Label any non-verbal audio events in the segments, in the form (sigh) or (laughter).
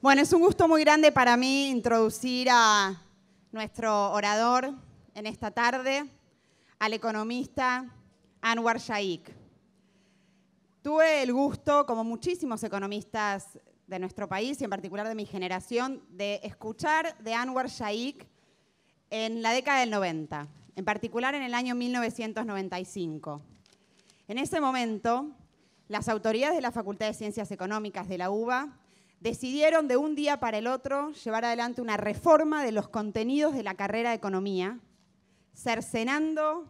Bueno, es un gusto muy grande para mí introducir a nuestro orador en esta tarde, al economista Anwar Shaikh. Tuve el gusto, como muchísimos economistas de nuestro país y en particular de mi generación, de escuchar de Anwar Shaikh en la década del 90, en particular en el año 1995. En ese momento, las autoridades de la Facultad de Ciencias Económicas de la UBA decidieron de un día para el otro llevar adelante una reforma de los contenidos de la carrera de economía, cercenando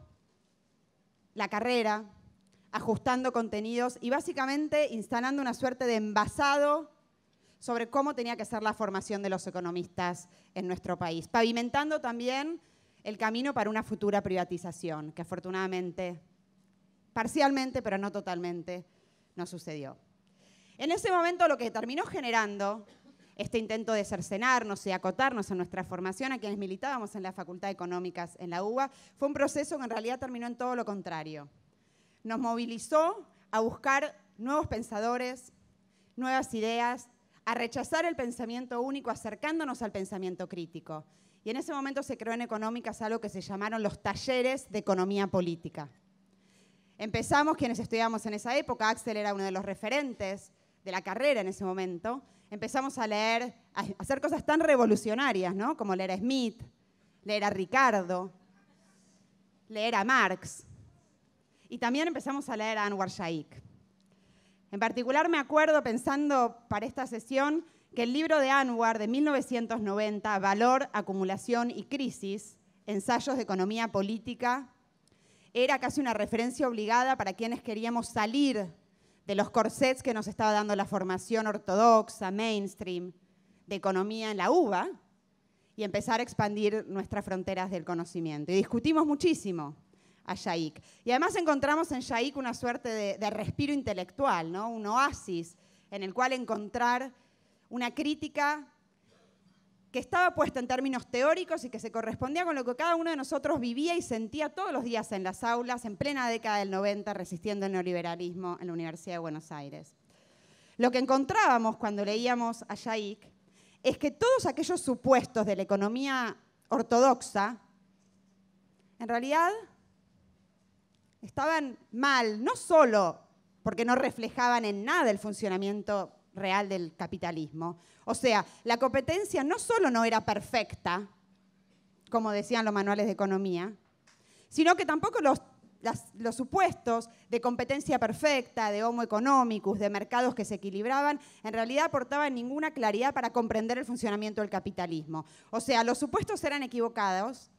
la carrera, ajustando contenidos y básicamente instalando una suerte de envasado sobre cómo tenía que ser la formación de los economistas en nuestro país, pavimentando también el camino para una futura privatización, que afortunadamente, parcialmente, pero no totalmente, no sucedió. En ese momento lo que terminó generando este intento de cercenarnos y acotarnos en nuestra formación a quienes militábamos en la Facultad de Económicas en la UBA fue un proceso que en realidad terminó en todo lo contrario. Nos movilizó a buscar nuevos pensadores, nuevas ideas, a rechazar el pensamiento único, acercándonos al pensamiento crítico. Y en ese momento se creó en Económicas algo que se llamaron los talleres de economía política. Empezamos, quienes estudiamos en esa época, Axel era uno de los referentes, de la carrera en ese momento, empezamos a leer, a hacer cosas tan revolucionarias, ¿no? Como leer a Smith, leer a Ricardo, leer a Marx. Y también empezamos a leer a Anwar Shaikh. En particular me acuerdo pensando para esta sesión que el libro de Anwar de 1990, Valor, Acumulación y Crisis, Ensayos de Economía Política, era casi una referencia obligada para quienes queríamos salir de los corsets que nos estaba dando la formación ortodoxa, mainstream, de economía en la UBA, y empezar a expandir nuestras fronteras del conocimiento. Y discutimos muchísimo a Shaik. Y además encontramos en Shaik una suerte de, de respiro intelectual, ¿no? un oasis en el cual encontrar una crítica estaba puesta en términos teóricos y que se correspondía con lo que cada uno de nosotros vivía y sentía todos los días en las aulas, en plena década del 90, resistiendo el neoliberalismo en la Universidad de Buenos Aires. Lo que encontrábamos cuando leíamos a Shaik es que todos aquellos supuestos de la economía ortodoxa, en realidad estaban mal, no solo porque no reflejaban en nada el funcionamiento real del capitalismo. O sea, la competencia no solo no era perfecta, como decían los manuales de economía, sino que tampoco los, supuestos de competencia perfecta, de homo economicus, de mercados que se equilibraban, en realidad aportaban ninguna claridad para comprender el funcionamiento del capitalismo. O sea, los supuestos eran equivocados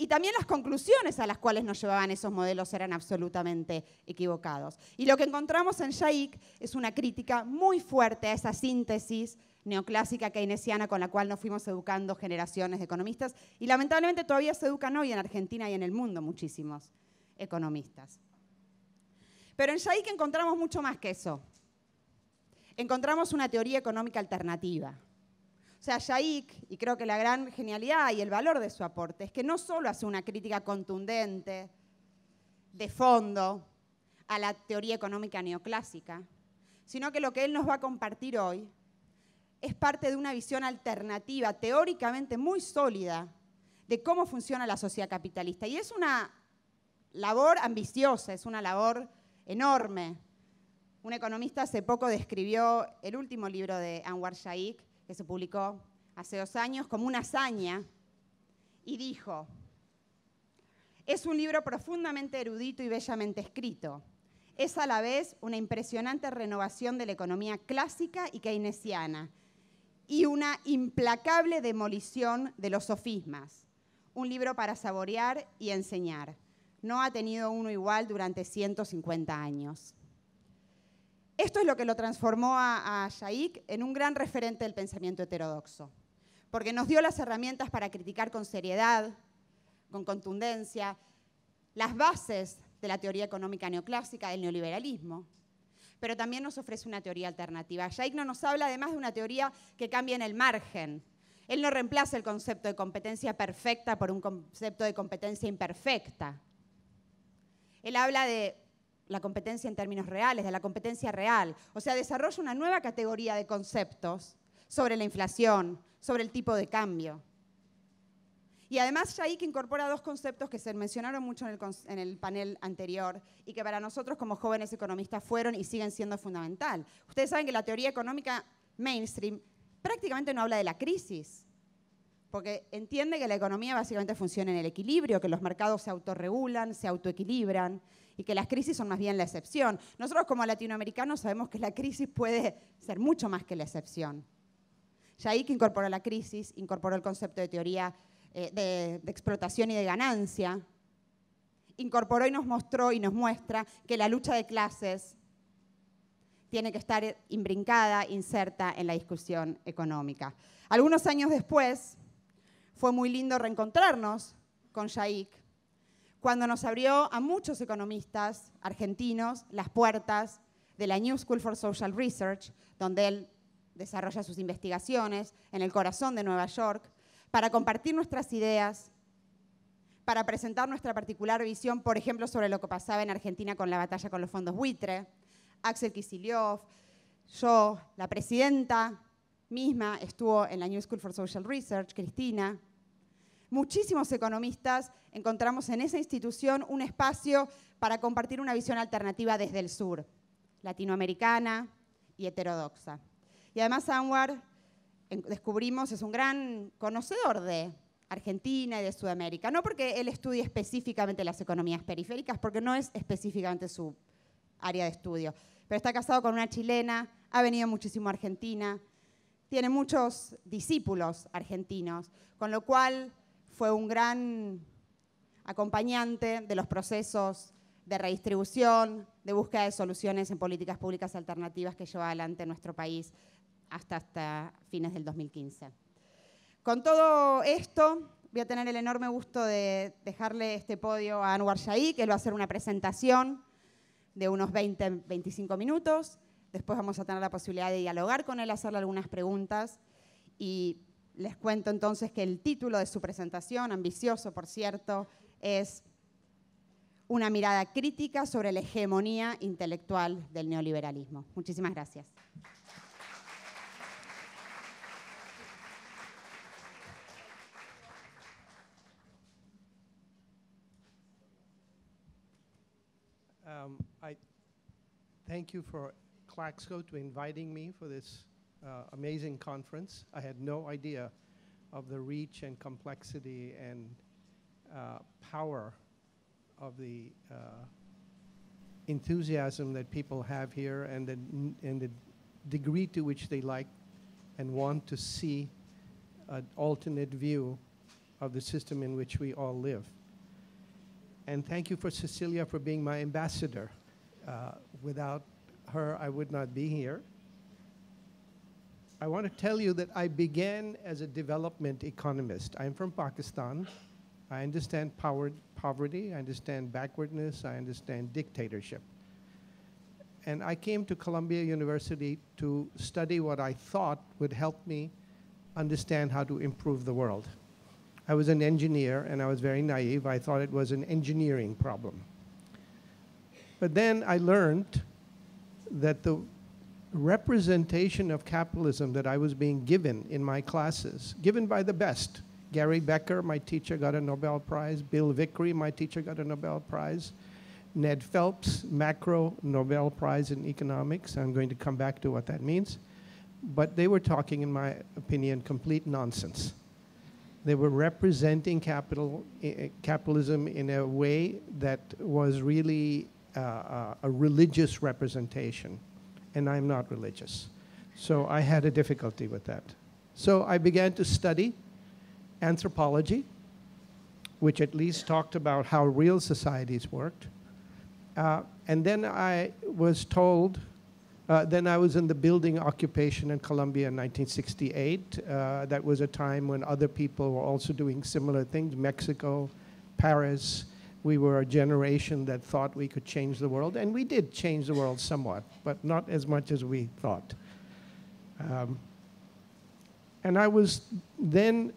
y también las conclusiones a las cuales nos llevaban esos modelos eran absolutamente equivocados. Y lo que encontramos en Shaik es una crítica muy fuerte a esa síntesis neoclásica keynesiana con la cual nos fuimos educando generaciones de economistas y lamentablemente todavía se educan hoy en Argentina y en el mundo muchísimos economistas. Pero en Shaik encontramos mucho más que eso. Encontramos una teoría económica alternativa o sea, Shaik, y creo que la gran genialidad y el valor de su aporte es que no solo hace una crítica contundente, de fondo, a la teoría económica neoclásica, sino que lo que él nos va a compartir hoy es parte de una visión alternativa, teóricamente muy sólida, de cómo funciona la sociedad capitalista. Y es una labor ambiciosa, es una labor enorme. Un economista hace poco describió el último libro de Anwar Shaikh que se publicó hace dos años como una hazaña, y dijo, es un libro profundamente erudito y bellamente escrito. Es a la vez una impresionante renovación de la economía clásica y keynesiana y una implacable demolición de los sofismas. Un libro para saborear y enseñar. No ha tenido uno igual durante 150 años. Esto es lo que lo transformó a, a Shaikh en un gran referente del pensamiento heterodoxo, porque nos dio las herramientas para criticar con seriedad, con contundencia, las bases de la teoría económica neoclásica, del neoliberalismo, pero también nos ofrece una teoría alternativa. Shaikh no nos habla además de una teoría que cambia en el margen. Él no reemplaza el concepto de competencia perfecta por un concepto de competencia imperfecta. Él habla de la competencia en términos reales, de la competencia real. O sea, desarrolla una nueva categoría de conceptos sobre la inflación, sobre el tipo de cambio. Y además Shaik incorpora dos conceptos que se mencionaron mucho en el, en el, panel anterior y que para nosotros como jóvenes economistas fueron y siguen siendo fundamental. Ustedes saben que la teoría económica mainstream prácticamente no habla de la crisis, porque entiende que la economía básicamente funciona en el equilibrio, que los mercados se autorregulan, se autoequilibran y que las crisis son más bien la excepción. Nosotros como latinoamericanos sabemos que la crisis puede ser mucho más que la excepción. que incorporó la crisis, incorporó el concepto de teoría eh, de, explotación y de ganancia, incorporó y nos mostró y nos muestra que la lucha de clases tiene que estar imbrincada, inserta en la discusión económica. Algunos años después, fue muy lindo reencontrarnos con Shaik, cuando nos abrió a muchos economistas argentinos las puertas de la New School for Social Research, donde él desarrolla sus investigaciones en el corazón de Nueva York, para compartir nuestras ideas, para presentar nuestra particular visión, por ejemplo, sobre lo que pasaba en Argentina con la batalla con los fondos buitre. Axel Kicillof, yo, la presidenta misma, estuvo en la New School for Social Research, Cristina, muchísimos economistas encontramos en esa institución un espacio para compartir una visión alternativa desde el sur, latinoamericana y heterodoxa. Y además Anwar, descubrimos, es un gran conocedor de Argentina y de Sudamérica, no porque él estudie específicamente las economías periféricas, porque no es específicamente su área de estudio, pero está casado con una chilena, ha venido muchísimo a Argentina, tiene muchos discípulos argentinos, con lo cual fue un gran acompañante de los procesos de redistribución, de búsqueda de soluciones en políticas públicas alternativas que lleva adelante nuestro país hasta, hasta fines del 2015. Con todo esto, voy a tener el enorme gusto de dejarle este podio a Anwar Shahi, que él va a hacer una presentación de unos 20-25 minutos. Después vamos a tener la posibilidad de dialogar con él, hacerle algunas preguntas y les cuento entonces que el título de su presentación, ambicioso por cierto, es Una mirada crítica sobre la hegemonía intelectual del neoliberalismo. Muchísimas gracias. Um, I thank you for CLACSO to inviting me for this uh, amazing conference. I had no idea of the reach and complexity and uh, power of the uh, enthusiasm that people have here and the, and the degree to which they like and want to see an alternate view of the system in which we all live. And thank you for Cecilia for being my ambassador. Uh, without her, I would not be here. I want to tell you that I began as a development economist. I'm from Pakistan. I understand power, poverty, I understand backwardness, I understand dictatorship. And I came to Columbia University to study what I thought would help me understand how to improve the world. I was an engineer and I was very naive. I thought it was an engineering problem. But then I learned that the representation of capitalism that I was being given in my classes, given by the best. Gary Becker, my teacher, got a Nobel Prize. Bill Vickrey, my teacher, got a Nobel Prize. Ned Phelps, macro Nobel Prize in economics. I'm going to come back to what that means. But they were talking, in my opinion, complete nonsense. They were representing capital, uh, capitalism in a way that was really uh, uh, a religious representation and I'm not religious. So I had a difficulty with that. So I began to study anthropology, which at least talked about how real societies worked. Uh, and then I was told, uh, then I was in the building occupation in Columbia in 1968. Uh, that was a time when other people were also doing similar things Mexico, Paris, we were a generation that thought we could change the world, and we did change the world somewhat, but not as much as we thought. Um, and I was then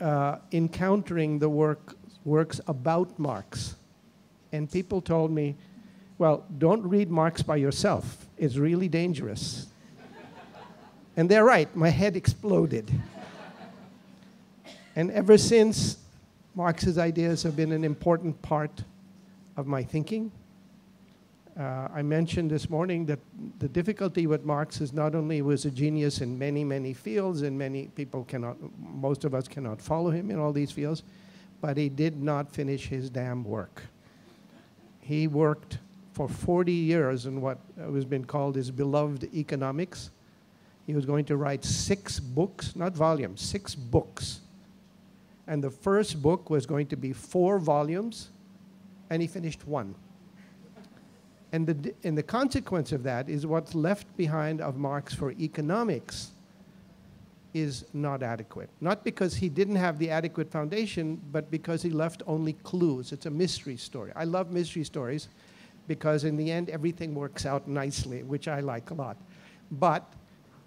uh, encountering the work, works about Marx, and people told me, well, don't read Marx by yourself. It's really dangerous. And they're right, my head exploded. and ever since, Marx's ideas have been an important part of my thinking. Uh, I mentioned this morning that the difficulty with Marx is not only was a genius in many, many fields, and many people cannot, most of us cannot follow him in all these fields, but he did not finish his damn work. He worked for 40 years in what has been called his beloved economics. He was going to write six books, not volumes, six books. And the first book was going to be four volumes, and he finished one. And the, and the consequence of that is what's left behind of Marx for economics is not adequate. Not because he didn't have the adequate foundation, but because he left only clues. It's a mystery story. I love mystery stories because in the end everything works out nicely, which I like a lot. But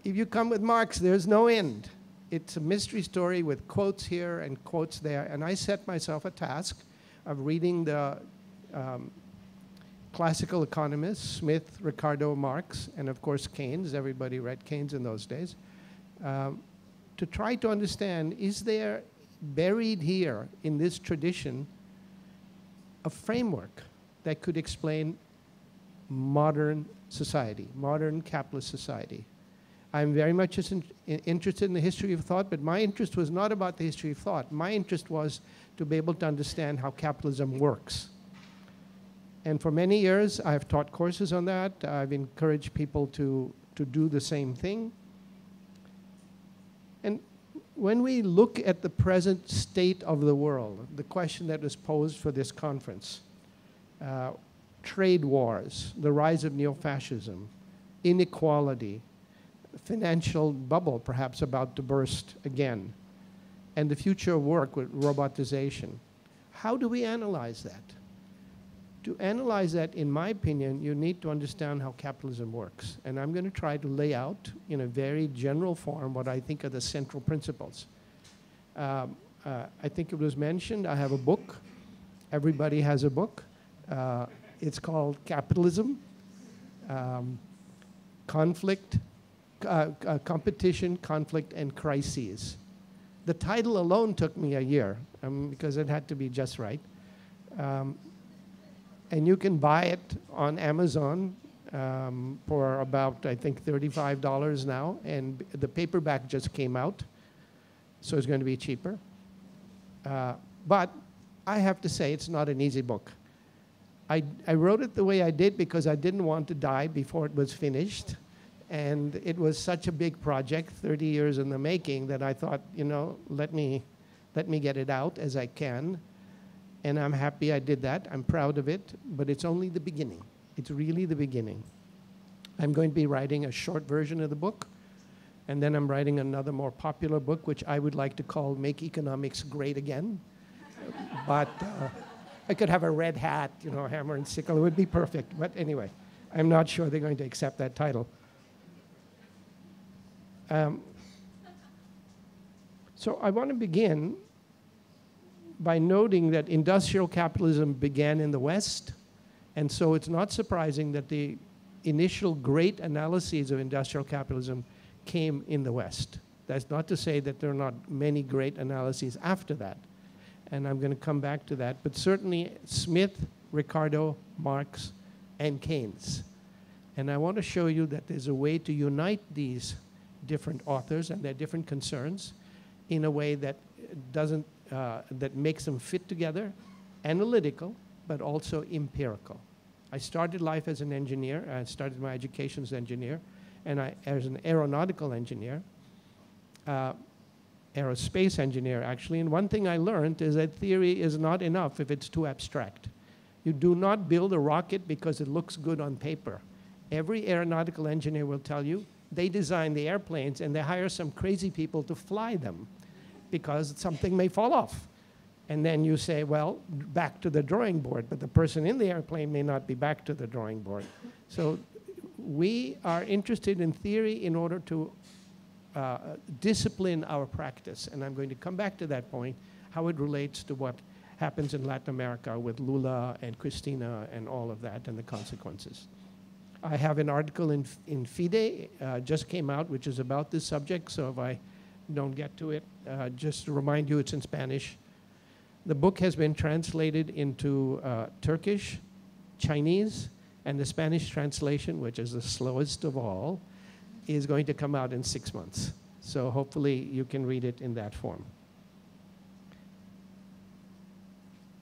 if you come with Marx, there's no end. It's a mystery story with quotes here and quotes there. And I set myself a task of reading the um, classical economists, Smith, Ricardo, Marx, and of course Keynes. Everybody read Keynes in those days. Um, to try to understand, is there buried here in this tradition a framework that could explain modern society, modern capitalist society? I'm very much interested in the history of thought, but my interest was not about the history of thought. My interest was to be able to understand how capitalism works. And for many years, I've taught courses on that. I've encouraged people to, to do the same thing. And when we look at the present state of the world, the question that was posed for this conference, uh, trade wars, the rise of neo-fascism, inequality, financial bubble perhaps about to burst again, and the future of work with robotization. How do we analyze that? to analyze that, in my opinion, you need to understand how capitalism works. And I'm going to try to lay out in a very general form what I think are the central principles. Um, uh, I think it was mentioned, I have a book. Everybody has a book. Uh, it's called Capitalism, um, Conflict, uh, uh Competition, Conflict, and Crises. The title alone took me a year um, because it had to be just right. Um, and you can buy it on Amazon um, for about, I think, $35 now. And the paperback just came out, so it's going to be cheaper. Uh, but I have to say, it's not an easy book. I, I wrote it the way I did because I didn't want to die before it was finished. And it was such a big project, 30 years in the making, that I thought, you know, let me, let me get it out as I can and I'm happy I did that. I'm proud of it, but it's only the beginning. It's really the beginning. I'm going to be writing a short version of the book, and then I'm writing another more popular book, which I would like to call Make Economics Great Again. (laughs) but uh, I could have a red hat, you know, hammer and sickle. It would be perfect. But anyway, I'm not sure they're going to accept that title. Um, so I want to begin by noting that industrial capitalism began in the West, and so it's not surprising that the initial great analyses of industrial capitalism came in the West. That's not to say that there are not many great analyses after that, and I'm going to come back to that, but certainly Smith, Ricardo, Marx, and Keynes. And I want to show you that there's a way to unite these different authors and their different concerns in a way that doesn't uh, that makes them fit together, analytical, but also empirical. I started life as an engineer. I started my education as an engineer, and I, as an aeronautical engineer, uh, aerospace engineer actually. And one thing I learned is that theory is not enough if it's too abstract. You do not build a rocket because it looks good on paper. Every aeronautical engineer will tell you they design the airplanes and they hire some crazy people to fly them because something may fall off. And then you say, well, back to the drawing board, but the person in the airplane may not be back to the drawing board. So we are interested in theory in order to uh, discipline our practice. And I'm going to come back to that point, how it relates to what happens in Latin America with Lula and Cristina and all of that and the consequences. I have an article in, in FIDE, uh, just came out, which is about this subject, so if I don't get to it, uh, just to remind you it's in Spanish. The book has been translated into uh, Turkish, Chinese, and the Spanish translation, which is the slowest of all, is going to come out in six months. So hopefully you can read it in that form.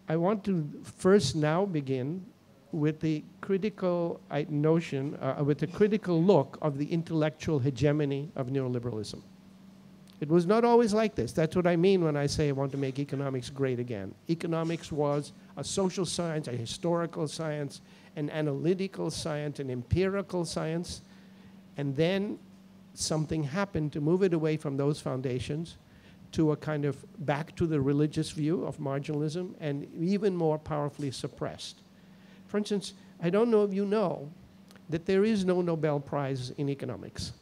I want to first now begin with the critical notion, uh, with a critical look of the intellectual hegemony of neoliberalism. It was not always like this. That's what I mean when I say I want to make economics great again. Economics was a social science, a historical science, an analytical science, an empirical science, and then something happened to move it away from those foundations to a kind of back to the religious view of marginalism and even more powerfully suppressed. For instance, I don't know if you know that there is no Nobel Prize in economics.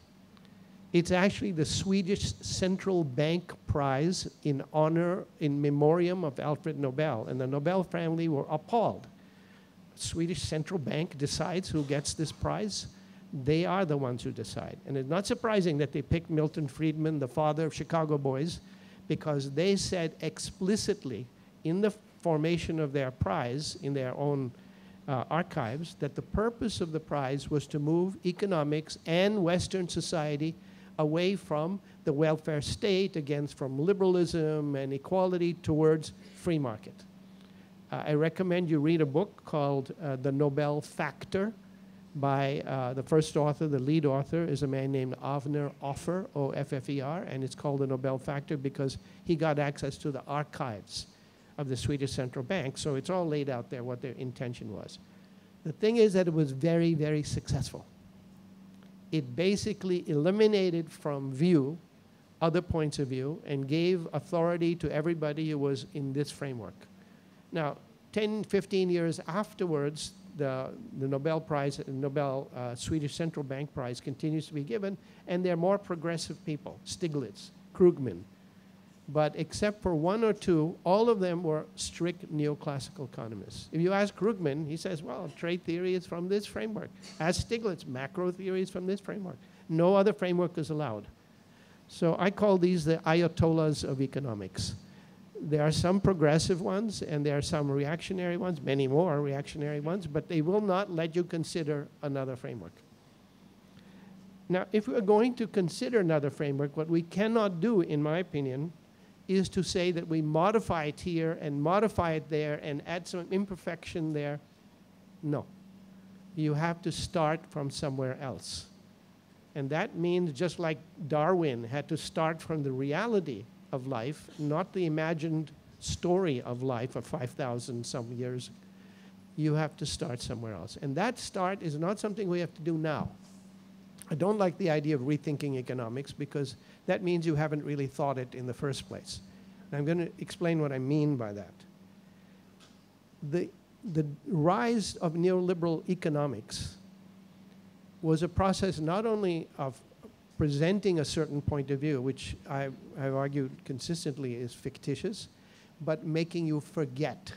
It's actually the Swedish Central Bank Prize in honor, in memoriam of Alfred Nobel. And the Nobel family were appalled. Swedish Central Bank decides who gets this prize. They are the ones who decide. And it's not surprising that they picked Milton Friedman, the father of Chicago boys, because they said explicitly in the formation of their prize, in their own uh, archives, that the purpose of the prize was to move economics and Western society away from the welfare state, against from liberalism and equality towards free market. Uh, I recommend you read a book called uh, The Nobel Factor by uh, the first author, the lead author, is a man named Avner Offer, O F F E R, and it's called The Nobel Factor because he got access to the archives of the Swedish Central Bank, so it's all laid out there what their intention was. The thing is that it was very, very successful. It basically eliminated from view other points of view and gave authority to everybody who was in this framework. Now, 10, 15 years afterwards, the, the Nobel Prize, Nobel uh, Swedish Central Bank Prize continues to be given, and they're more progressive people, Stiglitz, Krugman. But except for one or two, all of them were strict neoclassical economists. If you ask Krugman, he says, well, trade theory is from this framework. Ask Stiglitz, macro theory is from this framework. No other framework is allowed. So I call these the ayatollahs of economics there are some progressive ones and there are some reactionary ones, many more reactionary ones, but they will not let you consider another framework. Now, if we're going to consider another framework, what we cannot do, in my opinion, is to say that we modify it here and modify it there and add some imperfection there. No. You have to start from somewhere else. And that means just like Darwin had to start from the reality of life, not the imagined story of life of 5,000 some years. You have to start somewhere else. And that start is not something we have to do now. I don't like the idea of rethinking economics because that means you haven't really thought it in the first place. And I'm going to explain what I mean by that. The, the rise of neoliberal economics was a process not only of presenting a certain point of view, which I, have argued consistently is fictitious, but making you forget.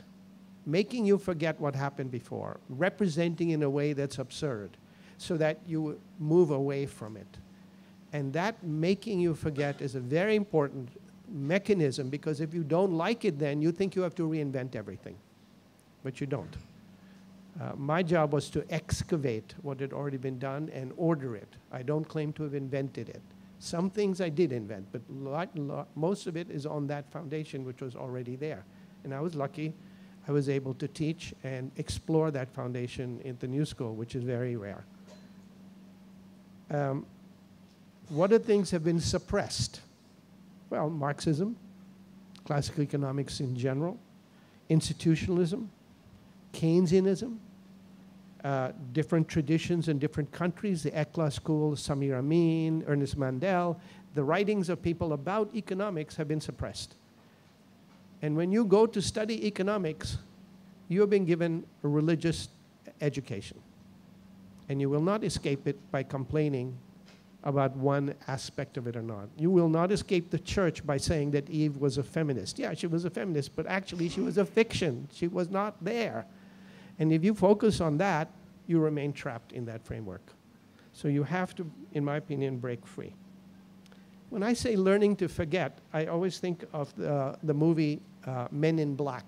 Making you forget what happened before, representing in a way that's absurd, so that you move away from it. And that making you forget is a very important mechanism because if you don't like it, then you think you have to reinvent everything, but you don't. Uh, my job was to excavate what had already been done and order it. I don't claim to have invented it. Some things I did invent, but lot, lot, most of it is on that foundation which was already there. And I was lucky I was able to teach and explore that foundation in the new school, which is very rare. Um, what other things have been suppressed? Well, Marxism, classical economics in general, institutionalism, Keynesianism, uh, different traditions in different countries, the ECLA school, Samir Amin, Ernest Mandel, the writings of people about economics have been suppressed. And when you go to study economics, you have been given a religious education. And you will not escape it by complaining about one aspect of it or not. You will not escape the church by saying that Eve was a feminist. Yeah, she was a feminist, but actually she was a fiction. She was not there. And if you focus on that, you remain trapped in that framework. So you have to, in my opinion, break free. When I say learning to forget, I always think of the, the movie uh, Men in Black.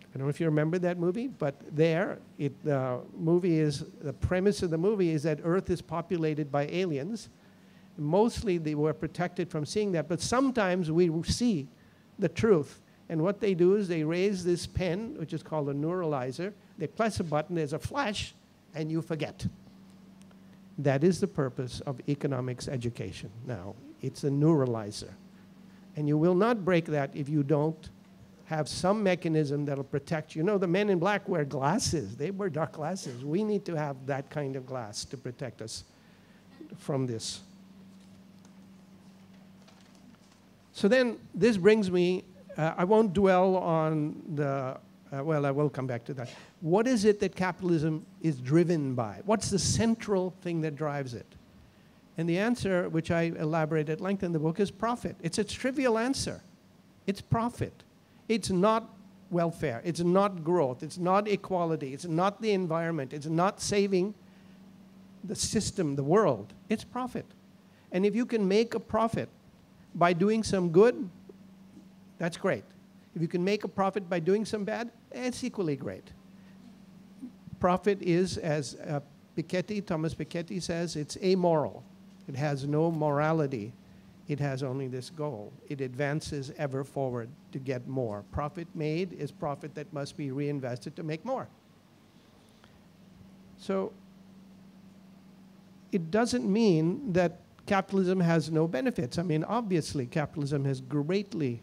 I don't know if you remember that movie, but there, it, the movie is, the premise of the movie is that Earth is populated by aliens. Mostly they were protected from seeing that, but sometimes we see the truth. And what they do is they raise this pen, which is called a neuralizer. They press a button, there's a flash, and you forget. That is the purpose of economics education now. It's a neuralizer. And you will not break that if you don't have some mechanism that'll protect you. You know, the men in black wear glasses. They wear dark glasses. We need to have that kind of glass to protect us from this. So then this brings me, uh, I won't dwell on the, uh, well, I will come back to that. What is it that capitalism is driven by? What's the central thing that drives it? And the answer, which I elaborate at length in the book, is profit. It's a trivial answer. It's profit. It's not welfare. It's not growth. It's not equality. It's not the environment. It's not saving the system, the world. It's profit. And if you can make a profit by doing some good, that's great. If you can make a profit by doing some bad, it's equally great. Profit is, as uh, Piketty, Thomas Piketty says, it's amoral. It has no morality it has only this goal. It advances ever forward to get more. Profit made is profit that must be reinvested to make more. So it doesn't mean that capitalism has no benefits. I mean, obviously, capitalism has greatly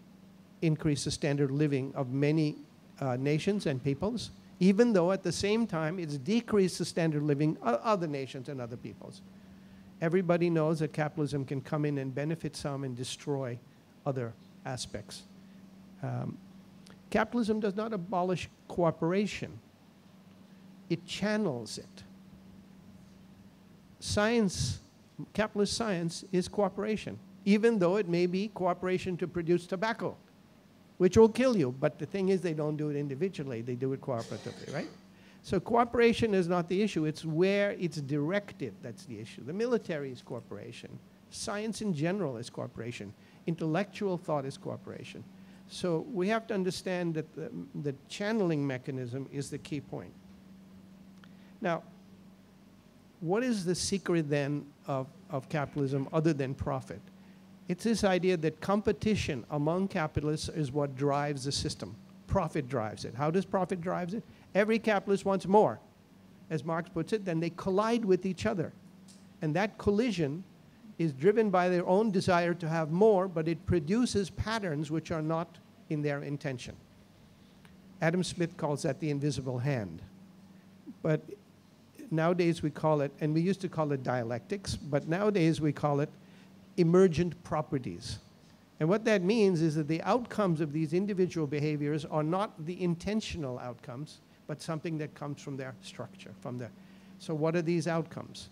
increased the standard of living of many uh, nations and peoples, even though at the same time it's decreased the standard of living of other nations and other peoples everybody knows that capitalism can come in and benefit some and destroy other aspects. Um, capitalism does not abolish cooperation, it channels it. Science, capitalist science, is cooperation, even though it may be cooperation to produce tobacco, which will kill you. But the thing is, they don't do it individually, they do it cooperatively, right? So cooperation is not the issue, it's where it's directed that's the issue. The military is cooperation. Science in general is cooperation. Intellectual thought is cooperation. So we have to understand that the, the channeling mechanism is the key point. Now, what is the secret then of, of capitalism other than profit? It's this idea that competition among capitalists is what drives the system. Profit drives it. How does profit drives it? Every capitalist wants more. As Marx puts it, then they collide with each other. And that collision is driven by their own desire to have more, but it produces patterns which are not in their intention. Adam Smith calls that the invisible hand. But nowadays we call it, and we used to call it dialectics, but nowadays we call it emergent properties. And what that means is that the outcomes of these individual behaviors are not the intentional outcomes, but something that comes from their structure, from their. So what are these outcomes?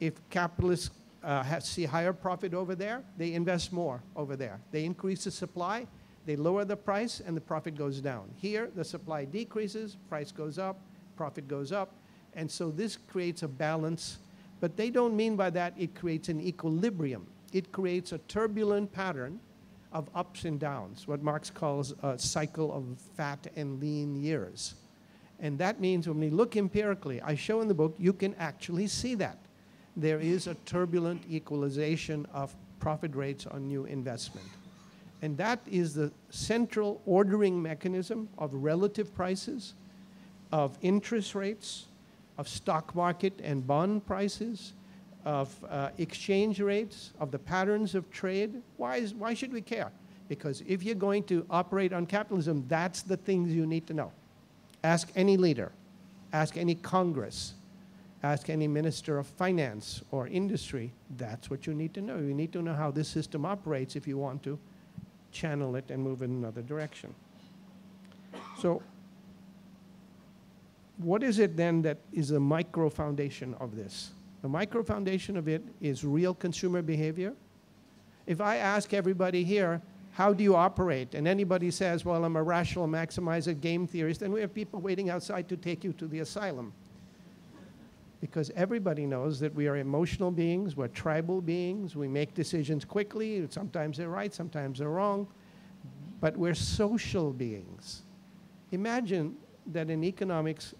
If capitalists uh, see higher profit over there, they invest more over there. They increase the supply, they lower the price, and the profit goes down. Here, the supply decreases, price goes up, profit goes up, and so this creates a balance. But they don't mean by that it creates an equilibrium. It creates a turbulent pattern of ups and downs, what Marx calls a cycle of fat and lean years. And that means when we look empirically, I show in the book, you can actually see that. There is a turbulent equalization of profit rates on new investment. And that is the central ordering mechanism of relative prices, of interest rates, of stock market and bond prices, of uh, exchange rates, of the patterns of trade. Why, is, why should we care? Because if you're going to operate on capitalism, that's the things you need to know. Ask any leader, ask any Congress, ask any Minister of Finance or Industry. That's what you need to know. You need to know how this system operates if you want to channel it and move in another direction. So, what is it then that is the micro foundation of this? The micro foundation of it is real consumer behavior. If I ask everybody here, how do you operate? And anybody says, well, I'm a rational maximizer game theorist, then we have people waiting outside to take you to the asylum. because everybody knows that we are emotional beings, we're tribal beings, we make decisions quickly, sometimes they're right, sometimes they're wrong, but we're social beings. Imagine that in economics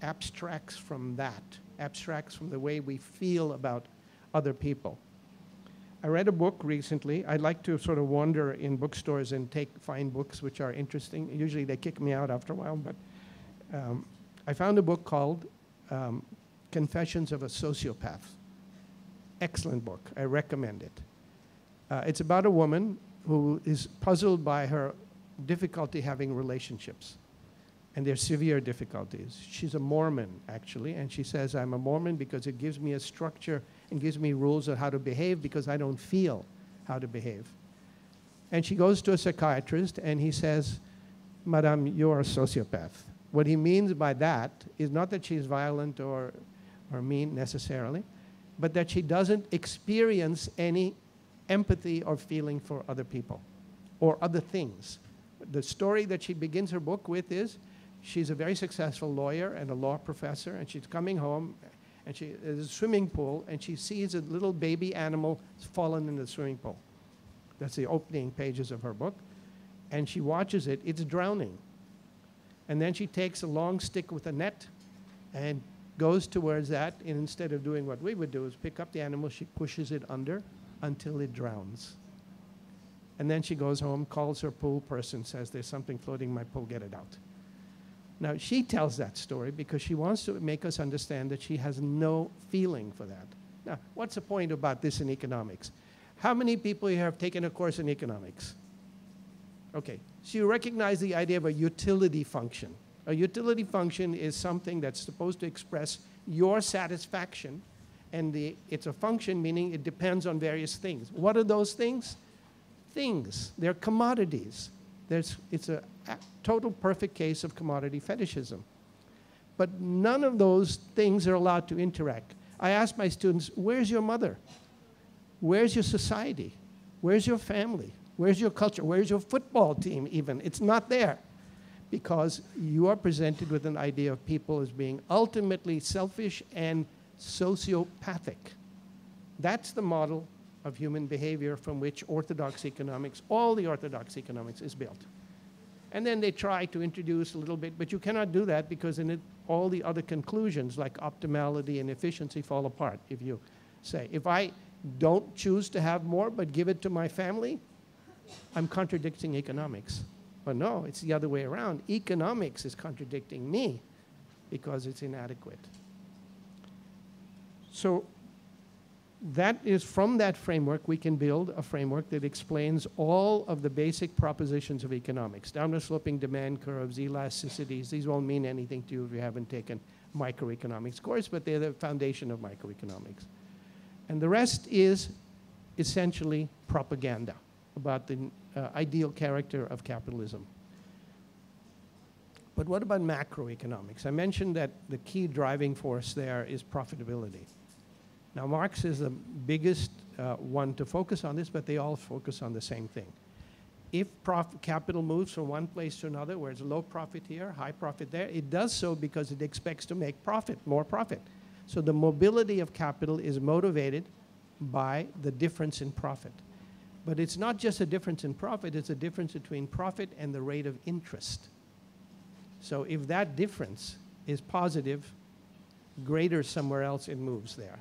abstracts from that, abstracts from the way we feel about other people. I read a book recently. I like to sort of wander in bookstores and take find books which are interesting. Usually they kick me out after a while, but um, I found a book called um, Confessions of a Sociopath. Excellent book. I recommend it. Uh, it's about a woman who is puzzled by her difficulty having relationships. And they're severe difficulties. She's a Mormon, actually, and she says, I'm a Mormon because it gives me a structure and gives me rules of how to behave because I don't feel how to behave. And she goes to a psychiatrist and he says, Madame, you're a sociopath. What he means by that is not that she's violent or, or mean necessarily, but that she doesn't experience any empathy or feeling for other people or other things. The story that she begins her book with is she's a very successful lawyer and a law professor, and she's coming home and she there's a swimming pool and she sees a little baby animal fallen in the swimming pool. That's the opening pages of her book. And she watches it, it's drowning. And then she takes a long stick with a net and goes towards that. And instead of doing what we would do is pick up the animal, she pushes it under until it drowns. And then she goes home, calls her pool person, says, There's something floating in my pool, get it out. Now, she tells that story because she wants to make us understand that she has no feeling for that. Now, what's the point about this in economics? How many people here have taken a course in economics? Okay, so you recognize the idea of a utility function. A utility function is something that's supposed to express your satisfaction, and the, it's a function meaning it depends on various things. What are those things? Things. They're commodities. There's, it's a total perfect case of commodity fetishism. But none of those things are allowed to interact. I ask my students, where's your mother? Where's your society? Where's your family? Where's your culture? Where's your football team, even? It's not there because you are presented with an idea of people as being ultimately selfish and sociopathic. That's the model of human behavior from which orthodox economics, all the orthodox economics, is built. And then they try to introduce a little bit, but you cannot do that because in it, all the other conclusions like optimality and efficiency fall apart. If you say, if I don't choose to have more but give it to my family, I'm contradicting economics. But no, it's the other way around. Economics is contradicting me because it's inadequate. So that is from that framework we can build a framework that explains all of the basic propositions of economics. Downward sloping demand curves elasticities these won't mean anything to you if you haven't taken microeconomics course but they're the foundation of microeconomics. And the rest is essentially propaganda about the uh, ideal character of capitalism. But what about macroeconomics? I mentioned that the key driving force there is profitability now, Marx is the biggest uh, one to focus on this, but they all focus on the same thing. If capital moves from one place to another, where it's low profit here, high profit there, it does so because it expects to make profit, more profit. So the mobility of capital is motivated by the difference in profit. But it's not just a difference in profit, it's a difference between profit and the rate of interest. So if that difference is positive, greater somewhere else, it moves there.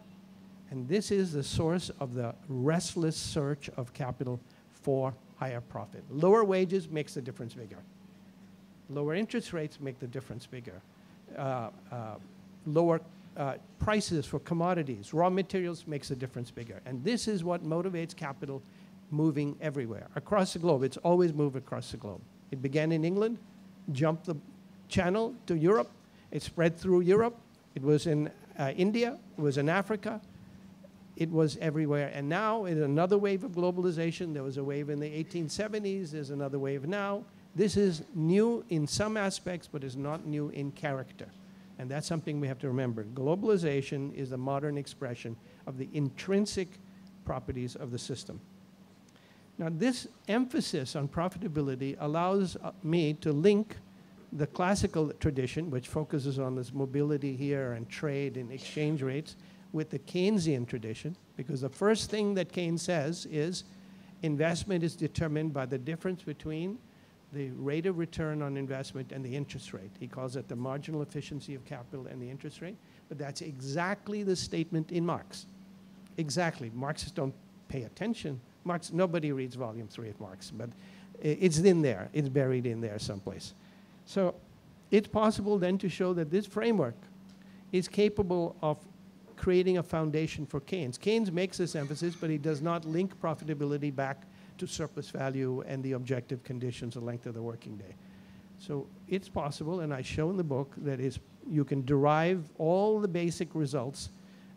And this is the source of the restless search of capital for higher profit. Lower wages makes the difference bigger. Lower interest rates make the difference bigger. Uh, uh, lower uh, prices for commodities, raw materials makes the difference bigger. And this is what motivates capital moving everywhere, across the globe. It's always moved across the globe. It began in England, jumped the channel to Europe, it spread through Europe, it was in uh, India, it was in Africa, it was everywhere. And now, in another wave of globalization, there was a wave in the 1870s, there's another wave now. This is new in some aspects, but is not new in character. And that's something we have to remember. Globalization is the modern expression of the intrinsic properties of the system. Now, this emphasis on profitability allows uh, me to link the classical tradition, which focuses on this mobility here and trade and exchange rates, with the Keynesian tradition, because the first thing that Keynes says is investment is determined by the difference between the rate of return on investment and the interest rate. He calls it the marginal efficiency of capital and the interest rate. But that's exactly the statement in Marx. Exactly. Marxists don't pay attention. Marx, nobody reads volume three of Marx, but it's in there. It's buried in there someplace. So it's possible then to show that this framework is capable of creating a foundation for Keynes. Keynes makes this emphasis, but he does not link profitability back to surplus value and the objective conditions, the length of the working day. So it's possible, and I show in the book that is you can derive all the basic results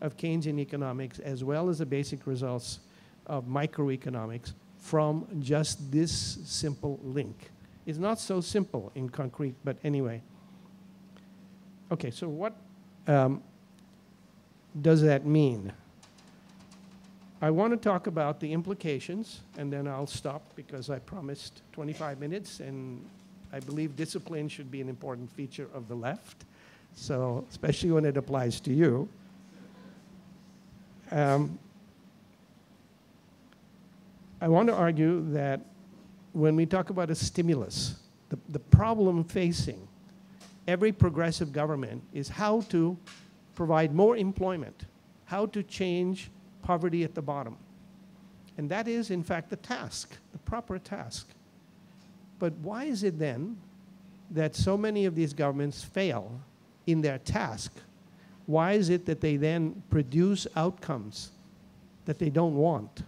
of Keynesian economics as well as the basic results of microeconomics from just this simple link. It's not so simple in concrete, but anyway. Okay, so what um, does that mean? I want to talk about the implications, and then I'll stop because I promised 25 minutes, and I believe discipline should be an important feature of the left, so especially when it applies to you. Um, I want to argue that when we talk about a stimulus, the, the problem facing every progressive government is how to provide more employment, how to change poverty at the bottom. And that is, in fact, the task, the proper task. But why is it then that so many of these governments fail in their task? Why is it that they then produce outcomes that they don't want?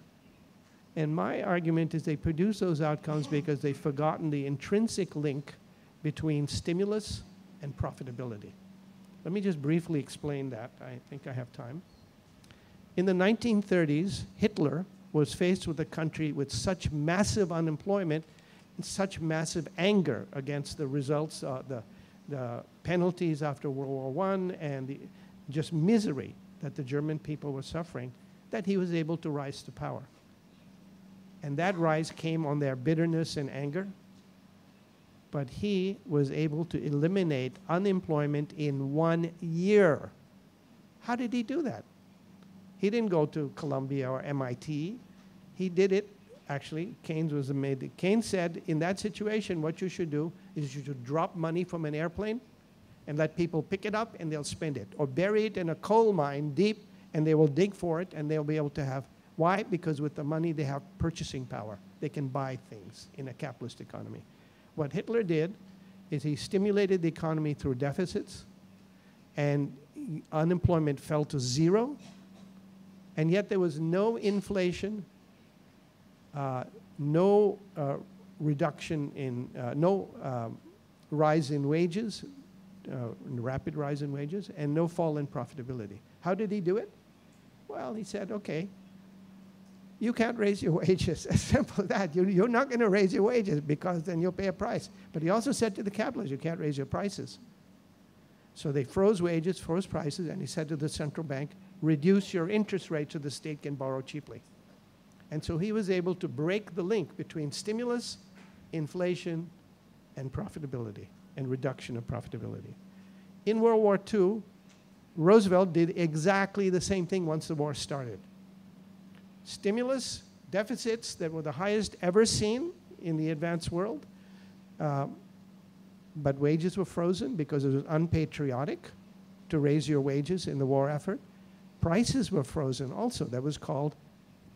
And my argument is they produce those outcomes because they've forgotten the intrinsic link between stimulus and profitability. Let me just briefly explain that. I think I have time. In the 1930s, Hitler was faced with a country with such massive unemployment and such massive anger against the results, uh, the, the penalties after World War I, and the just misery that the German people were suffering, that he was able to rise to power. And that rise came on their bitterness and anger. But he was able to eliminate unemployment in one year. How did he do that? He didn't go to Columbia or MIT. He did it, actually, Keynes was amazing. Keynes said, in that situation, what you should do is you should drop money from an airplane and let people pick it up and they'll spend it. Or bury it in a coal mine deep and they will dig for it and they'll be able to have. Why? Because with the money they have purchasing power. They can buy things in a capitalist economy. What Hitler did is he stimulated the economy through deficits and unemployment fell to zero and yet there was no inflation, uh, no uh, reduction in, uh, no um, rise in wages, uh, rapid rise in wages, and no fall in profitability. How did he do it? Well, he said, okay, you can't raise your wages. (laughs) As simple as that. You, are not going to raise your wages because then you'll pay a price. But he also said to the capitalists, you can't raise your prices. So they froze wages, froze prices, and he said to the central bank, reduce your interest rate so the state can borrow cheaply. And so he was able to break the link between stimulus, inflation, and profitability, and reduction of profitability. In World War II, Roosevelt did exactly the same thing once the war started. Stimulus, deficits that were the highest ever seen in the advanced world, uh, but wages were frozen because it was unpatriotic to raise your wages in the war effort. Prices were frozen also. That was called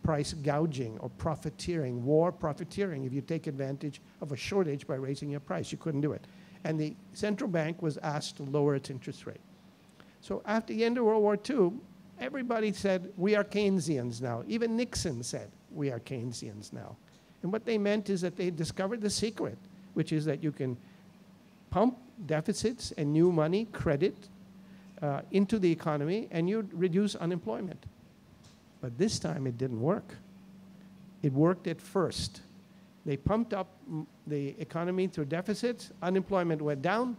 price gouging or profiteering, war profiteering. If you take advantage of a shortage by raising your price, you couldn't do it. And the central bank was asked to lower its interest rate. So after the end of World War II, everybody said, we are Keynesians now. Even Nixon said, we are Keynesians now. And what they meant is that they discovered the secret, which is that you can pump deficits and new money, credit, uh, into the economy and you reduce unemployment. But this time it didn't work. It worked at first. They pumped up the economy through deficits, unemployment went down,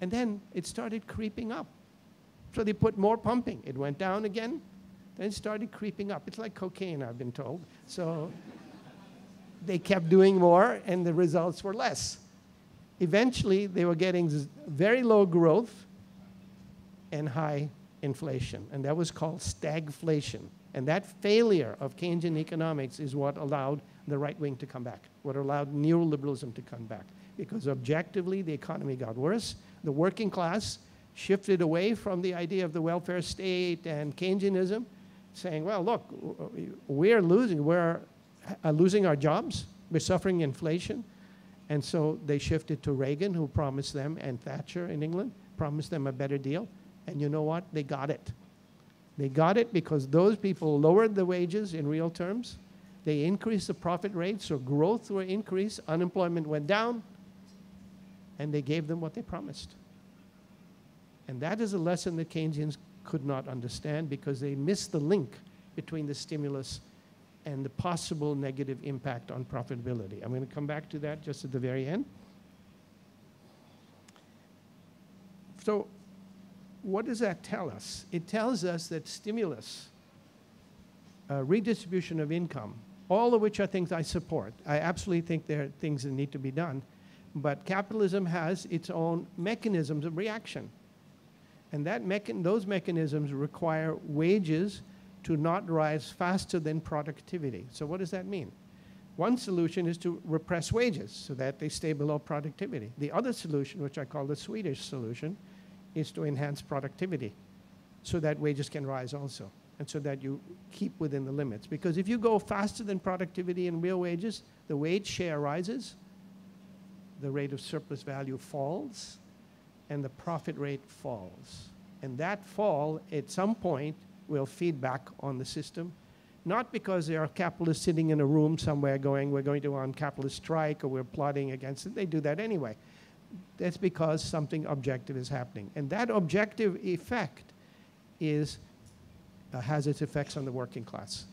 and then it started creeping up. So they put more pumping. It went down again, then started creeping up. It's like cocaine, I've been told. So they kept doing more, and the results were less. eventually they were getting very low growth and high inflation, and that was called stagflation. And that failure of Keynesian economics is what allowed the right wing to come back, what allowed neoliberalism to come back. Because objectively, the economy got worse. The working class shifted away from the idea of the welfare state and Keynesianism, saying, well, look, we're losing, we're uh, losing our jobs, we're suffering inflation. And so they shifted to Reagan, who promised them, and Thatcher in England promised them a better deal. And you know what? They got it. They got it because those people lowered the wages in real terms. They increased the profit rates, so growth were increased, unemployment went down, and they gave them what they promised. And that is a lesson that Keynesians could not understand because they missed the link between the stimulus and the possible negative impact on profitability. I'm going to come back to that just at the very end. So what does that tell us? It tells us that stimulus, uh, redistribution of income, all of which are things I support. I absolutely think there are things that need to be done. But capitalism has its own mechanisms of reaction. And that mechan- those mechanisms require wages to not rise faster than productivity. So, what does that mean? One solution is to repress wages so that they stay below productivity. The other solution, which I call the Swedish solution, is to enhance productivity so that wages can rise also and so that you keep within the limits. Because if you go faster than productivity and real wages, the wage share rises, the rate of surplus value falls, and the profit rate falls. And that fall, at some point, will feed back on the system. Not because there are capitalists sitting in a room somewhere going, we're going to on capitalist strike or we're plotting against it. They do that anyway that's because something objective is happening. And that objective effect is, uh, has its effects on the working class.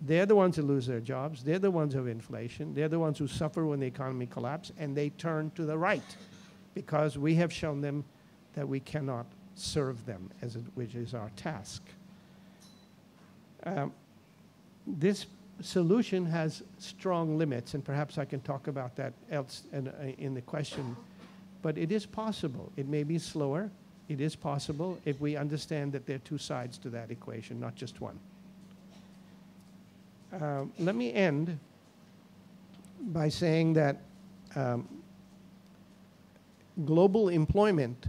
They're the ones who lose their jobs. They're the ones who have inflation. They're the ones who suffer when the economy collapses, and they turn to the right because we have shown them that we cannot serve them, as it, which is our task. Um, this solution has strong limits, and perhaps I can talk about that else in, uh, in the question but it is possible. It may be slower. It is possible if we understand that there are two sides to that equation, not just one. Um, let me end by saying that um, global employment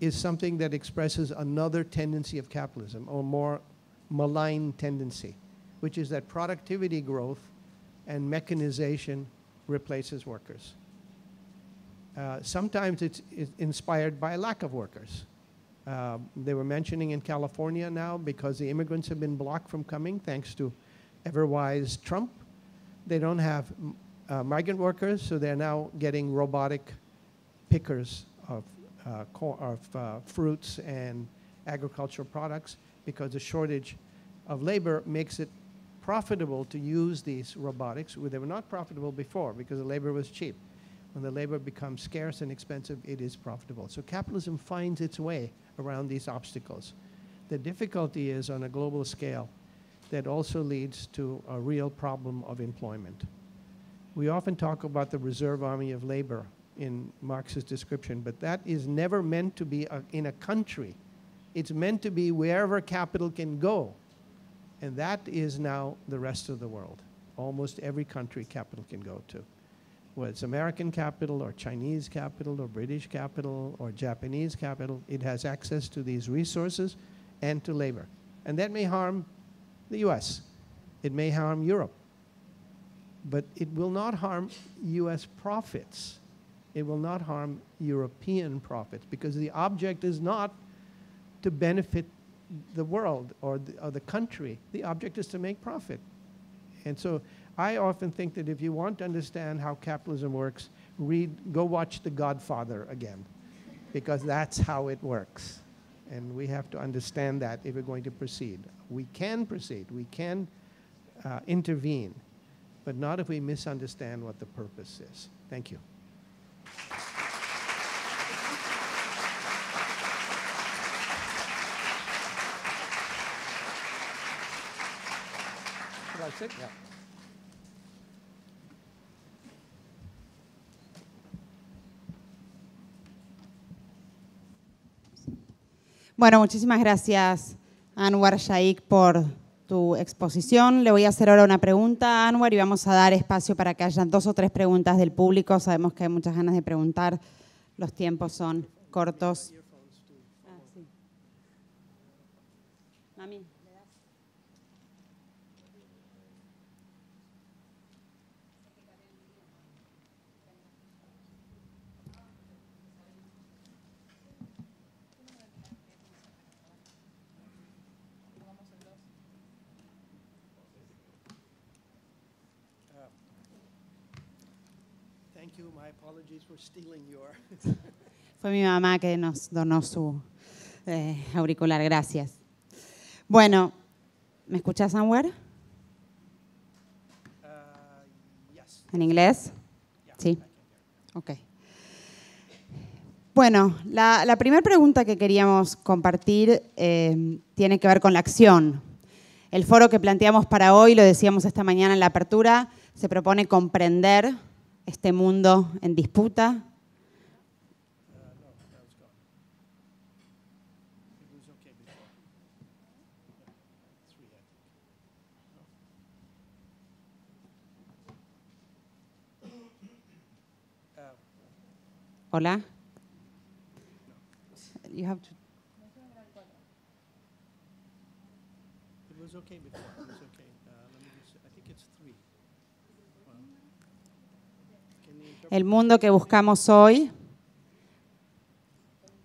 is something that expresses another tendency of capitalism, or more malign tendency, which is that productivity growth and mechanization replaces workers. Uh, sometimes it's, it's, inspired by a lack of workers. Uh, they were mentioning in California now because the immigrants have been blocked from coming thanks to ever-wise Trump. They don't have uh, migrant workers, so they're now getting robotic pickers of, uh, of uh, fruits and agricultural products because the shortage of labor makes it profitable to use these robotics. Where they were not profitable before because the labor was cheap. When the labor becomes scarce and expensive, it is profitable. So capitalism finds its way around these obstacles. The difficulty is on a global scale that also leads to a real problem of employment. We often talk about the reserve army of labor in Marx's description, but that is never meant to be a, in a country. It's meant to be wherever capital can go. And that is now the rest of the world. Almost every country capital can go to whether it's American capital or Chinese capital or British capital or Japanese capital, it has access to these resources and to labor. And that may harm the US. It may harm Europe. But it will not harm US profits. It will not harm European profits because the object is not to benefit the world or the, or the country. The object is to make profit. And so I often think that if you want to understand how capitalism works, read, go watch The Godfather again, because that's how it works. And we have to understand that if we're going to proceed. We can proceed, we can uh, intervene, but not if we misunderstand what the purpose is. Thank you. Bueno, muchísimas gracias, Anwar Shaik, por tu exposición. Le voy a hacer ahora una pregunta a Anwar y vamos a dar espacio para que haya dos o tres preguntas del público. Sabemos que hay muchas ganas de preguntar. Los tiempos son cortos. Ah, sí. Mami. (laughs) Fue mi mamá que nos donó su eh, auricular. Gracias. Bueno, ¿me escuchas, Anwar? Uh, yes. ¿En inglés? Yeah, Sí. Ok. Bueno, la, la primera pregunta que queríamos compartir eh, tiene que ver con la acción. El foro que planteamos para hoy, lo decíamos esta mañana en la apertura, se propone comprender este mundo en disputa. It was okay before. Three, I think. No? Uh, Hola. You have to- El mundo que buscamos hoy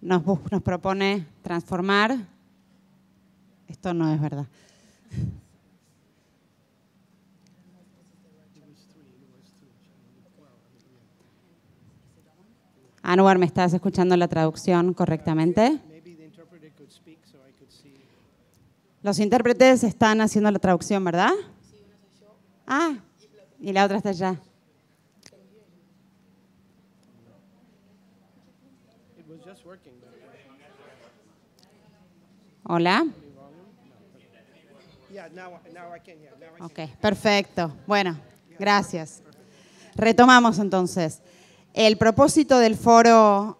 nos, nos propone transformar. Esto no es verdad. Anwar, ¿me estás escuchando la traducción correctamente? Los intérpretes están haciendo la traducción, ¿verdad? Ah, y la otra está allá. It was just working. but, Hola. uh, Yeah, now, now I can hear. Now I can. Ok, perfecto. Bueno, gracias. Retomamos entonces. El propósito del foro,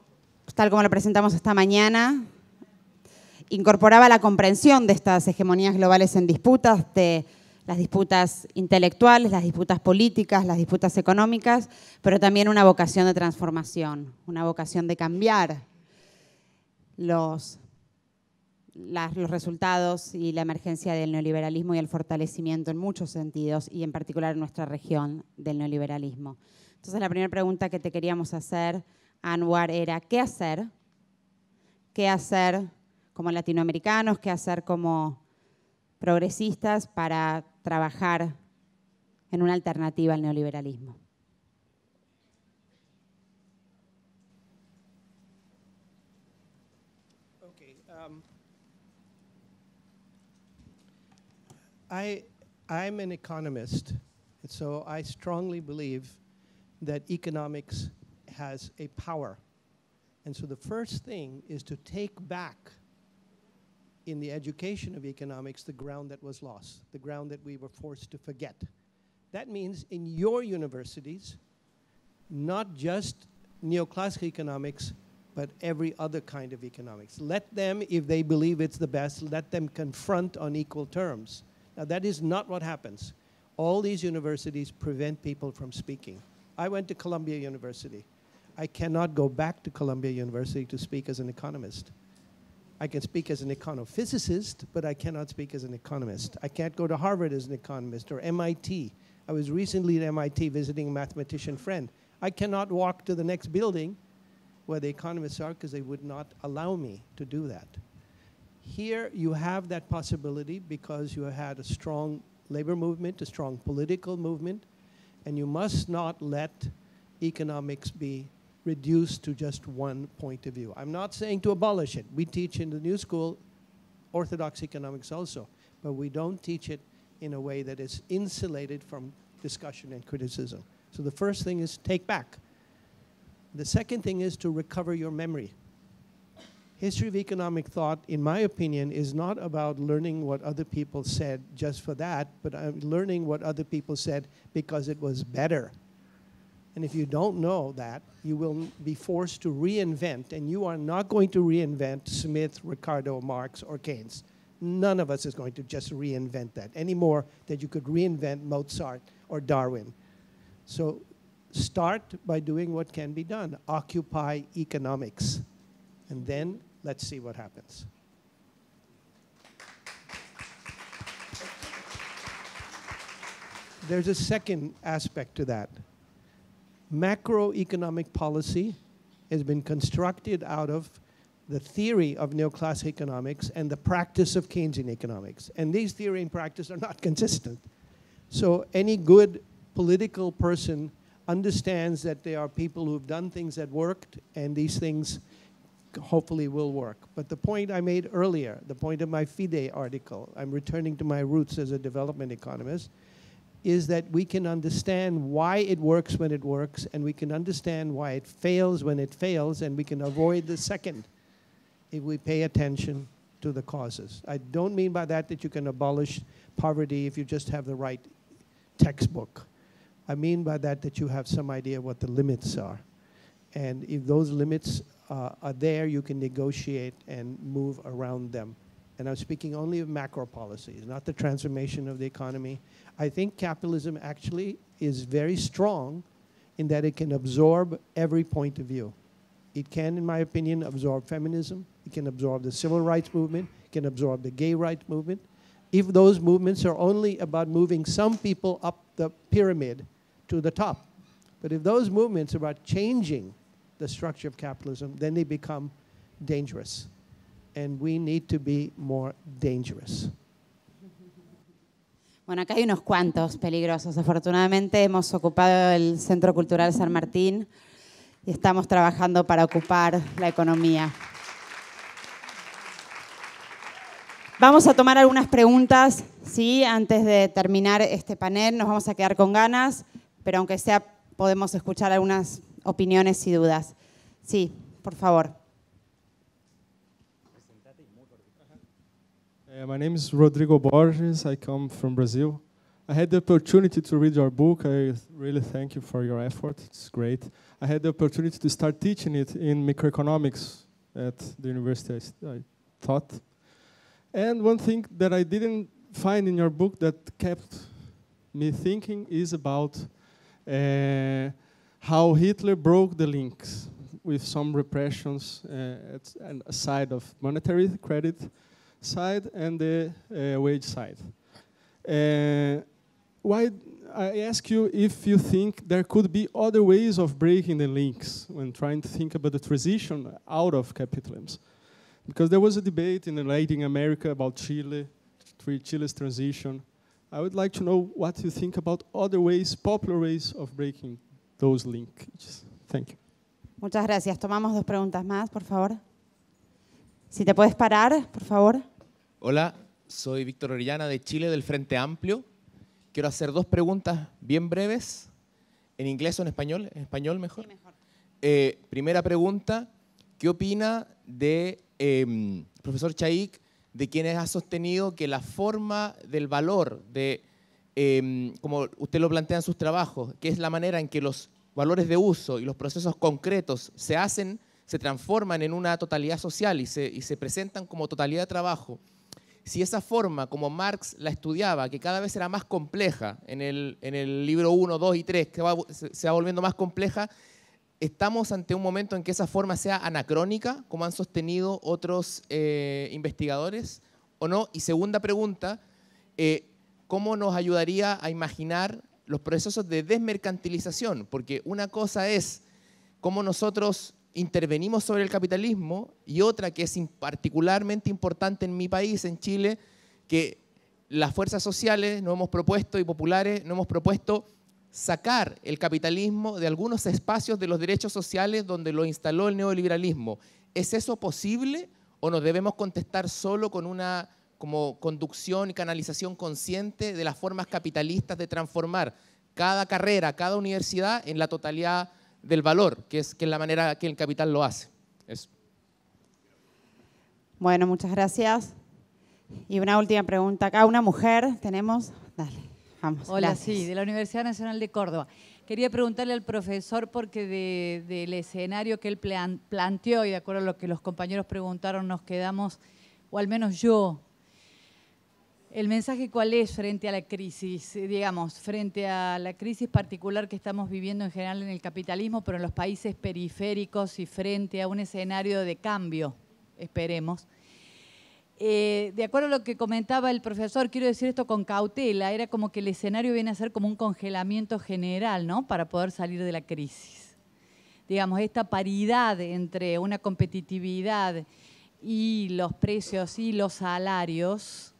tal como lo presentamos esta mañana, incorporaba la comprensión de estas hegemonías globales en disputas, de las disputas intelectuales, las disputas políticas, las disputas económicas, pero también una vocación de transformación, una vocación de cambiar los los resultados y la emergencia del neoliberalismo y el fortalecimiento en muchos sentidos, y en particular en nuestra región del neoliberalismo. Entonces, la primera pregunta que te queríamos hacer, Anwar, era ¿qué hacer? ¿Qué hacer como latinoamericanos? ¿Qué hacer como progresistas para trabajar en una alternativa al neoliberalismo? I, I'm an economist, and so I strongly believe that economics has a power. And so the first thing is to take back in the education of economics the ground that was lost, the ground that we were forced to forget. That means in your universities, not just neoclassical economics, but every other kind of economics. Let them, if they believe it's the best, let them confront on equal terms. Now, that is not what happens. All these universities prevent people from speaking. I went to Columbia University. I cannot go back to Columbia University to speak as an economist. I can speak as an econophysicist, but I cannot speak as an economist. I can't go to Harvard as an economist or MIT. I was recently at MIT visiting a mathematician friend. I cannot walk to the next building where the economists are because they would not allow me to do that. Here you have that possibility because you had a strong labor movement, a strong political movement, and you must not let economics be reduced to just one point of view. I'm not saying to abolish it. We teach in the new school orthodox economics also, but we don't teach it in a way that is insulated from discussion and criticism. So the first thing is take back. The second thing is to recover your memory. History of economic thought, in my opinion, is not about learning what other people said just for that, but I'm learning what other people said because it was better. And if you don't know that, you will be forced to reinvent, and you are not going to reinvent Smith, Ricardo, Marx, or Keynes. None of us is going to just reinvent that any more than you could reinvent Mozart or Darwin. So start by doing what can be done. Occupy economics. And then let's see what happens. There's a second aspect to that. Macroeconomic policy has been constructed out of the theory of neoclassical economics and the practice of Keynesian economics. And these theory and practice are not (laughs) consistent. So any good political person understands that there are people who've done things that worked and these things hopefully will work. But the point I made earlier, the point of my FIDE article, I'm returning to my roots as a development economist, is that we can understand why it works when it works and we can understand why it fails when it fails and we can avoid the second if we pay attention to the causes. I don't mean by that that you can abolish poverty if you just have the right textbook. I mean by that that you have some idea what the limits are. And if those limits uh, are there, you can negotiate and move around them. And I'm speaking only of macro policies, not the transformation of the economy. I think capitalism actually is very strong in that it can absorb every point of view. It can, in my opinion, absorb feminism. It can absorb the civil rights movement. It can absorb the gay rights movement. If those movements are only about moving some people up the pyramid to the top. But if those movements are about changing the structure of capitalism, then they become dangerous. And we need to be more dangerous. Bueno, acá hay unos cuantos peligrosos. Afortunadamente hemos ocupado el Centro Cultural San Martín y estamos trabajando para ocupar la economía. Vamos a tomar algunas preguntas, ¿sí? Antes de terminar este panel, nos vamos a quedar con ganas, pero aunque sea, podemos escuchar algunas opiniones y dudas. Sí, por favor. Uh, my name is Rodrigo Borges. I come from Brazil. I had the opportunity to read your book. I really thank you for your effort. It's great. I had the opportunity to start teaching it in microeconomics at the university I, I taught. And one thing that I didn't find in your book that kept me thinking is about uh, how Hitler broke the links with some repressions uh, at, and aside of monetary credit side and the uh, wage side. Uh, why I ask you if you think there could be other ways of breaking the links when trying to think about the transition out of capitalism. Because there was a debate in the Latin America about Chile, Chile's transition. I would like to know what you think about other ways, popular ways of breaking those linkages. Thank you. Muchas gracias. Tomamos dos preguntas más, por favor. Si te puedes parar, por favor. Hola, soy Víctor Orellana de Chile del Frente Amplio. Quiero hacer dos preguntas bien breves, en inglés o en español, en español mejor. Eh, primera pregunta, ¿qué opina de em, profesor Chaik, de quienes ha sostenido que la forma del valor de, em, como usted lo plantea en sus trabajos, que es la manera en que los valores de uso y los procesos concretos se hacen, se transforman en una totalidad social y se, y se presentan como totalidad de trabajo, si esa forma, como Marx la estudiaba, que cada vez era más compleja en el, en el libro 1, 2 y 3, que va- se, se va volviendo más compleja, estamos ante un momento en que esa forma sea anacrónica, como han sostenido otros eh, investigadores, o no. Y segunda pregunta, eh, ¿cómo nos ayudaría a imaginar los procesos de desmercantilización? Porque una cosa es cómo nosotros intervenimos sobre el capitalismo y otra que es particularmente importante en mi país, en Chile, que las fuerzas sociales nos hemos propuesto y populares nos hemos propuesto sacar el capitalismo de algunos espacios de los derechos sociales donde lo instaló el neoliberalismo. ¿Es eso posible o nos debemos contestar solo con una como conducción y canalización consciente de las formas capitalistas de transformar cada carrera, cada universidad en la totalidad del valor, que es, que es la manera que el capital lo hace? Eso. Bueno, muchas gracias. Y una última pregunta acá. Una mujer tenemos. Dale, vamos. Hola, gracias. sí, de la Universidad Nacional de Córdoba. Quería preguntarle al profesor porque del escenario que él planteó y de acuerdo a lo que los compañeros preguntaron nos quedamos, o al menos yo, el mensaje cuál es frente a la crisis, digamos, frente a la crisis particular que estamos viviendo en general en el capitalismo, pero en los países periféricos y frente a un escenario de cambio, esperemos. Eh, de acuerdo a lo que comentaba el profesor, quiero decir esto con cautela, era como que el escenario viene a ser como un congelamiento general, ¿no? Para poder salir de la crisis. Digamos, esta paridad entre una competitividad y los precios y los salarios,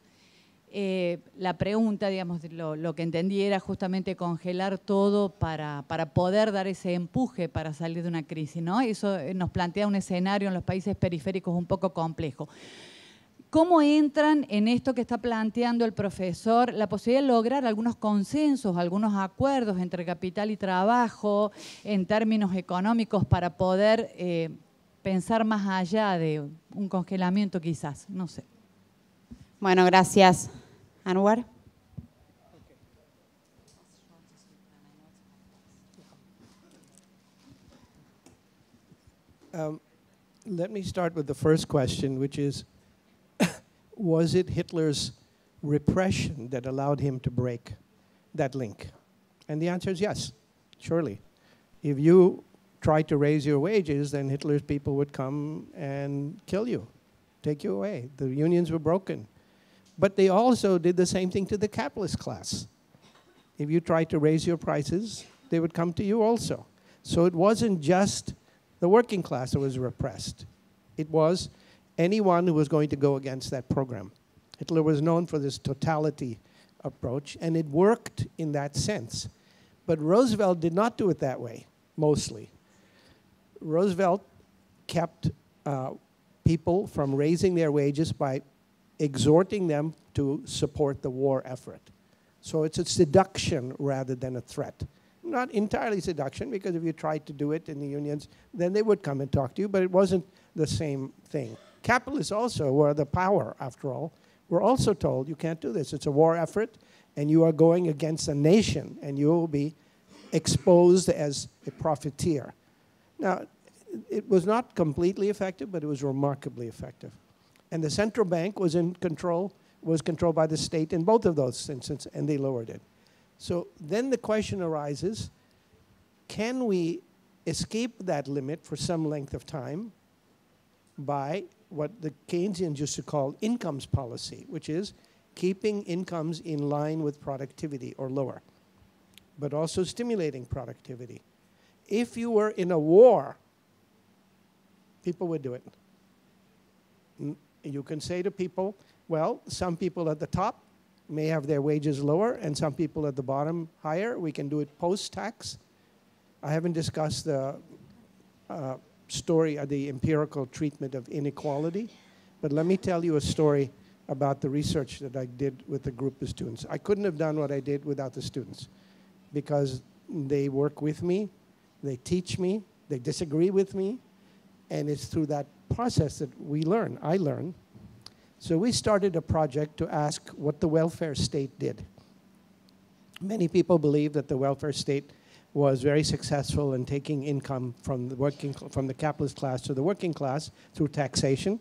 eh, la pregunta, digamos, lo, que entendí era justamente congelar todo para, poder dar ese empuje para salir de una crisis, ¿no? Eso nos plantea un escenario en los países periféricos un poco complejo. ¿Cómo entran en esto que está planteando el profesor la posibilidad de lograr algunos consensos, algunos acuerdos entre capital y trabajo en términos económicos para poder eh, pensar más allá de un congelamiento quizás? No sé. Bueno, gracias. Anwar. Um, let me start with the first question, which is (coughs) was it Hitler's repression that allowed him to break that link? And the answer is yes, surely. If you tried to raise your wages, then Hitler's people would come and kill you, take you away. The unions were broken. But they also did the same thing to the capitalist class. If you tried to raise your prices, they would come to you also. So it wasn't just the working class that was repressed. It was anyone who was going to go against that program. Hitler was known for this totality approach, and it worked in that sense. But Roosevelt did not do it that way, mostly. Roosevelt kept uh, people from raising their wages by exhorting them to support the war effort. So it's a seduction rather than a threat. Not entirely seduction, because if you tried to do it in the unions, then they would come and talk to you, but it wasn't the same thing. Capitalists also were the power, after all, were also told you can't do this. It's a war effort, and you are going against a nation, and you will be exposed as a profiteer. Now, it was not completely effective, but it was remarkably effective. And the central bank was in control, was controlled by the state in both of those instances, and they lowered it. So then the question arises, can we escape that limit for some length of time by what the Keynesians used to call incomes policy, which is keeping incomes in line with productivity or lower, but also stimulating productivity. If you were in a war, people would do it. You can say to people, well, some people at the top may have their wages lower and some people at the bottom higher. We can do it post tax. I haven't discussed the uh, story, uh, the empirical treatment of inequality. But let me tell you a story about the research that I did with a group of students. I couldn't have done what I did without the students because they work with me, they teach me, they disagree with me, and it's through that process that we learn, I learn. So we started a project to ask what the welfare state did. Many people believe that the welfare state was very successful in taking income from the working from the capitalist class to the working class through taxation,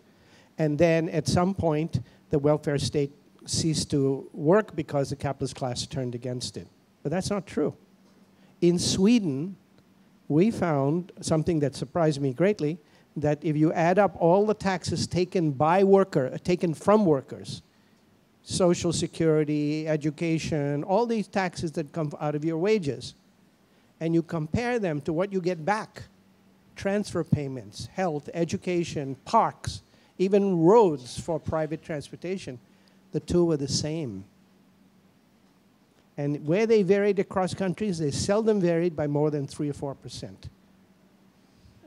and then at some point the welfare state ceased to work because the capitalist class turned against it. But that's not true. In Sweden, we found something that surprised me greatly that if you add up all the taxes taken by worker, taken from workers, social security, education, all these taxes that come out of your wages, and you compare them to what you get back transfer payments, health, education, parks, even roads for private transportation the two were the same. And where they varied across countries, they seldom varied by more than 3 or 4%.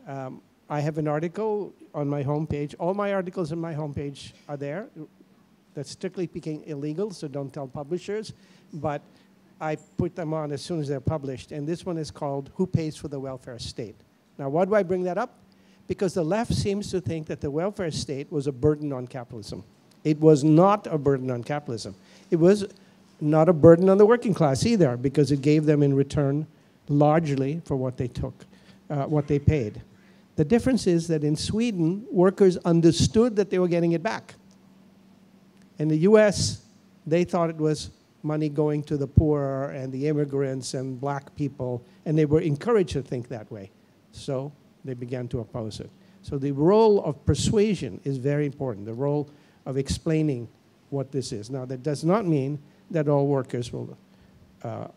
Um, I have an article on my homepage. All my articles on my homepage are there. That's strictly speaking illegal, so don't tell publishers. But I put them on as soon as they're published. And this one is called Who Pays for the Welfare State? Now, why do I bring that up? Because the left seems to think that the welfare state was a burden on capitalism. It was not a burden on capitalism. It was not a burden on the working class either, because it gave them in return largely for what they took, uh, what they paid. The difference is that in Sweden, workers understood that they were getting it back. In the US, they thought it was money going to the poor and the immigrants and black people, and they were encouraged to think that way. So they began to oppose it. So the role of persuasion is very important, the role of explaining what this is. Now, that does not mean that all workers will uh,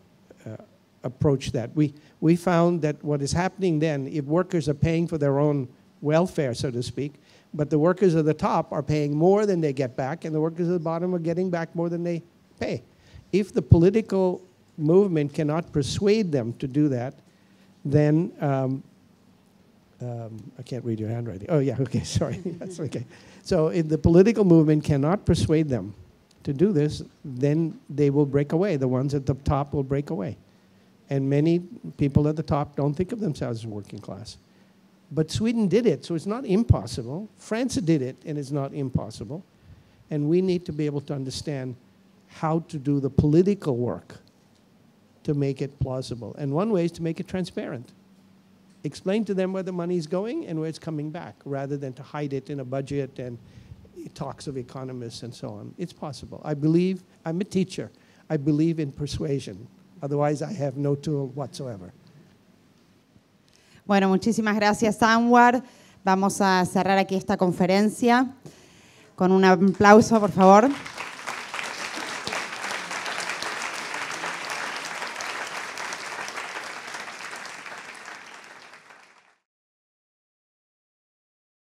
approach that. We, we found that what is happening then, if workers are paying for their own welfare, so to speak, but the workers at the top are paying more than they get back, and the workers at the bottom are getting back more than they pay. If the political movement cannot persuade them to do that, then um, um, I can't read your handwriting. Oh, yeah, (laughs) okay, sorry. (laughs) That's okay. So if the political movement cannot persuade them to do this, then they will break away. The ones at the top will break away. And many people at the top don't think of themselves as working class. But Sweden did it, so it's not impossible. France did it, and it's not impossible. And we need to be able to understand how to do the political work to make it plausible. And one way is to make it transparent. Explain to them where the money is going and where it's coming back, rather than to hide it in a budget and talks of economists and so on. It's possible. I believe, I'm a teacher. I believe in persuasion. Otherwise, I have no tool whatsoever. Bueno, muchísimas gracias, Anwar. Vamos a cerrar aquí esta conferencia con un aplauso, por favor.